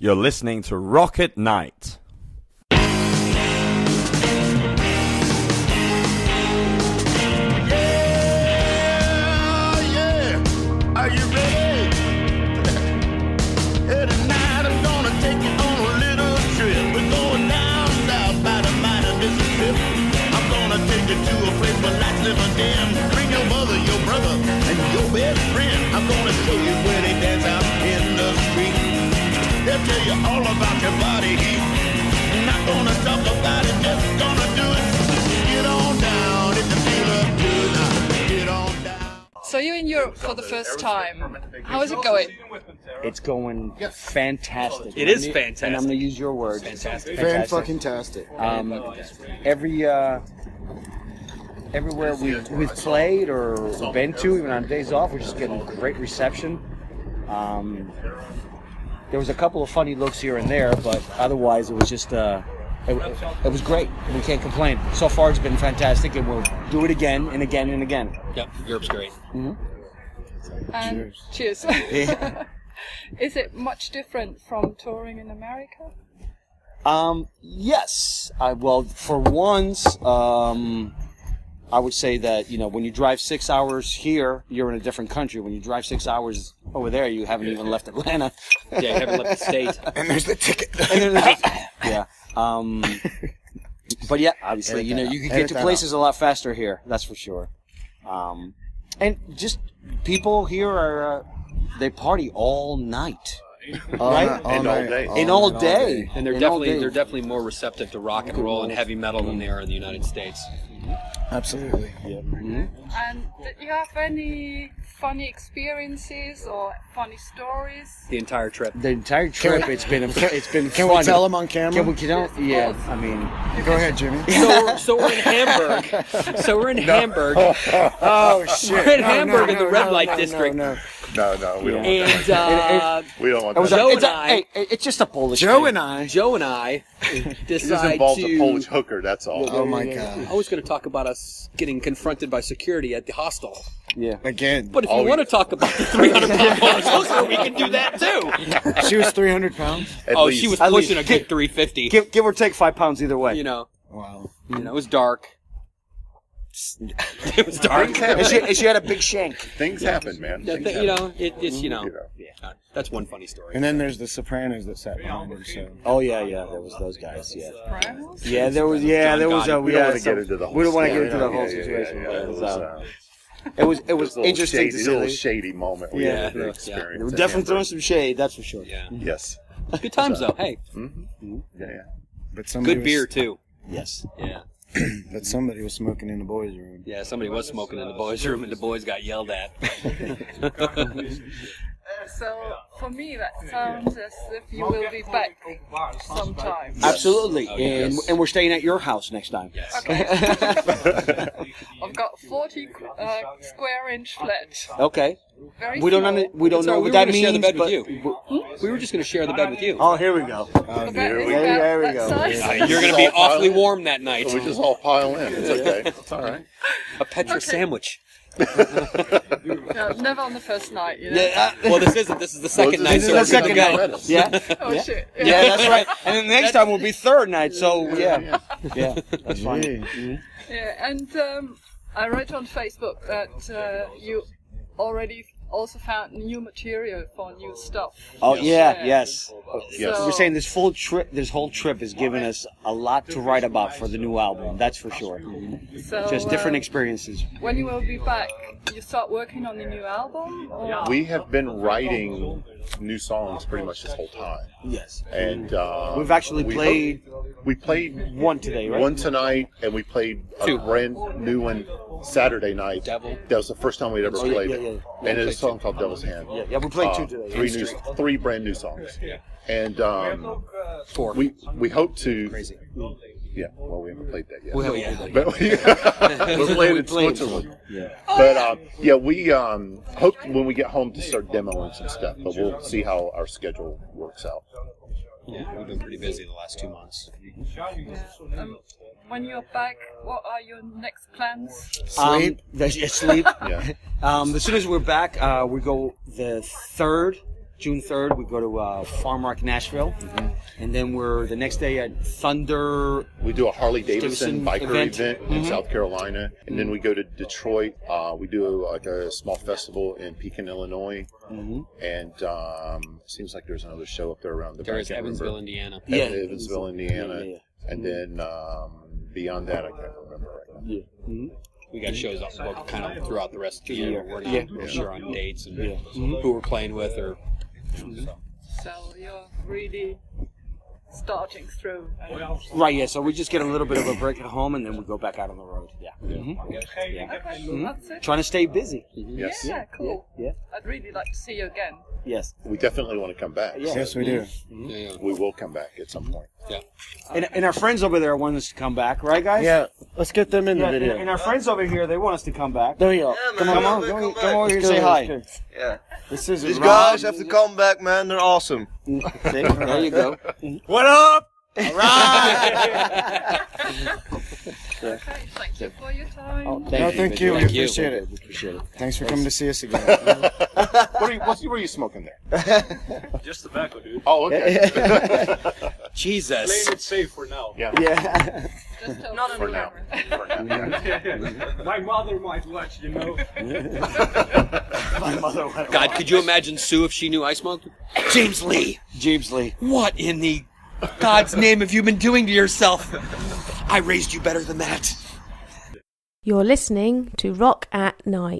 You're listening to Rock at Night. Yeah, yeah. Are going down south by the might of. I'm going to you ready? Hey, tonight So you're in Europe for the first time. How is it going? It's going fantastic. It is fantastic. And I'm going to use your words. Fantastic. Fan fucking tastic. Um, every uh, everywhere we we've played or been to, even on days off, we're just getting great reception. Um, there was a couple of funny looks here and there, but otherwise it was just uh, it, it was great. We can't complain. So far, it's been fantastic, and we'll do it again and again and again. Yep, Europe's great. And cheers. is it much different from touring in America? Um, yes. I, well, for once, um, I would say that, you know, when you drive six hours here, you're in a different country. When you drive six hours over there, you haven't even left Atlanta. Yeah, you haven't left the state. And there's the ticket. And then- yeah. Um, but yeah, obviously, you know, you can get to that places a lot faster here. That's for sure. Um, and just people here are, uh, they party all night. All Right? all And all night, day. In all day. And they're In all definitely day. they're definitely more receptive to rock and roll and heavy metal than they are in the United States. Absolutely. yeah mm-hmm. And did you have any funny experiences or funny stories? The entire trip. The entire trip, we- it's been, a, it's been Can funny. we tell them on camera? Can we, can we, yeah, I mean, Go ahead, Jimmy. So we're, so we're in Hamburg. So we're in Hamburg. Oh shit! We're in No, Hamburg no, in the red no, light no, district. No, no. No, no, we don't want And that. uh, We don't want it was that. Joe it's, and a, I- hey, it's just a Polish Joe thing. and I. Joe and I It just involves to. a Polish hooker, that's all. Oh my god! I was going to talk about us getting confronted by security at the hostel. Yeah. Again, But if you want to talk about the 300 pound Polish hooker, we can do that too. she was 300 pounds. At Oh, least. she was At pushing least. a good 350. Give, give or take five pounds either way. You know, Wow. you know, it was dark. It was dark. And, she, and she had a big shank. Things happen, man. Yeah, Things th- you happen. know, it, it's you know, You know. yeah, that's one funny story. And then there's the Sopranos that sat behind him. So Oh yeah, yeah, there was those guys. Yeah, Ramos? yeah, there was. Yeah, John there was. Gotti. A, We yeah, don't want to some- get into the whole We don't want to get story. into the whole Yeah, yeah, situation. yeah, but yeah. It was. It was, Uh, uh, it was. It was a little interesting shady, to a see. little shady moment we Yeah. had to Yeah. experience. They were at definitely throwing Hamburg. some shade. That's for sure. Yeah, Yes. good times though. Hey, Yeah, yeah. but somebody good was, beer too. Yes. Yeah, But somebody was smoking in the boys' room. yeah. Somebody was smoking in the boys' room, and the boys got yelled at. So for me, that sounds as if you will be back sometime. Absolutely. Oh, and yes. and we're staying at your house next time. Yes. Okay. I've got 40 uh, square inch flat. Okay. Very We don't small. under, we don't Sorry, know we what were that gonna share means. the bed with but- you. We were just going to share the bed with you. Oh, here we go. The bed Here is we go. There we go. size. You're going to be awfully warm that night. So We just all pile in. It's okay. It's all right. A Petra Okay. sandwich. No, never on the first night, you know. Yeah, uh, Well, this isn't. This is the second Well, night, this so is we're the good to second go. night. yeah, Oh shit. yeah, that's right. And then the next time will be third night. So yeah, yeah, that's fine. Yeah. Yeah, and um, I read on Facebook that uh, you already also found new material for new stuff. Oh yeah, Yeah. yes. Yes. So- We're saying this full trip, this whole trip has given us a lot to write about for the new album. That's for sure. So, Just different uh, experiences. When you will be back, you start working on the new album? Or? We have been writing new songs pretty much this whole time. Yes. And uh, We've actually we played hope- we played one today, right? one tonight, and we played a Two. brand new one Saturday night. Devil. That was the first time we'd ever Oh, yeah, played yeah, it. yeah. And it's a song called Devil's Hand. Yeah, yeah, we played two Uh, today. Three new, three brand new songs. Yeah, And um, Four. we we hope to. Crazy. Yeah, well, we haven't played that yet. Oh, yeah. But we, we're playing in Switzerland. Yeah. But um, yeah, we um, hope when we get home to start demoing some stuff. But we'll see how our schedule works out. Yeah, we've been pretty busy the last two months. Yeah. When you're back, what are your next plans? Sleep. Um, yeah, sleep. Yeah. Um, as soon as we're back, uh, we go the third June 3rd, we go to uh, Farm Rock, Nashville. And then we're the next day at Thunder. We do a Harley Davidson Davidson biker event. event, in Mhm. South Carolina, and then we go to Detroit. Uh, we do like a small festival in Pekin, Illinois, Mhm. and um, seems like there's another show up there around the. There is I can't Evansville, remember. Indiana. Yeah. Evansville, Indiana, Yeah, yeah, and then um, beyond that, I can't remember right now. Yeah. Mhm. We got shows up kind of throughout the rest of the year. We're not Yeah. real sure on dates and Yeah. who we're playing with or Mm-hmm. So you're really starting through. Eh? Right, yeah. So we just get a little bit of a break at home and then we go back out on the road. Yeah. Mhm. Okay, that's it. Mm-hmm. Trying to stay busy. Mm-hmm. Yes, Yeah, cool. Yeah. I'd really like to see you again. Yes. we definitely want to come back. Yeah. Yes, we do. yeah, yeah. We will come back at some point. Yeah. And, and our friends over there want us to come back, right, guys? Yeah, let's get them in Yeah, the and, video. and our friends over here, they want us to come back. There you go. Yeah, man. come on, Come on, Come come, over here and say hi. Yeah. This is These guys have to come back, man. They're awesome. There you go. What up? Okay, thank you for your time. Oh, No, thank you. We Thank you. appreciate it. We appreciate it. Thanks for coming to see us again. What are you, what are you smoking there? Just tobacco, dude. Oh, okay. Jesus. Playing it safe for now. yeah. Yeah. Just Not For now. For now. yeah. My mother might watch, you know. My mother might God, could you imagine Sue if she knew I smoked? James Lee, James Lee. what in the God's name have you been doing to yourself? I raised you better than that. You're listening to Rock at Night.